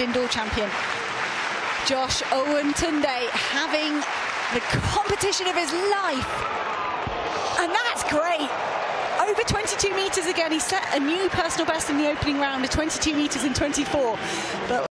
indoor champion. Josh Awotunde having the competition of his life. And that's great. Over 22 metres again. He set a new personal best in the opening round of 22 metres in 24. But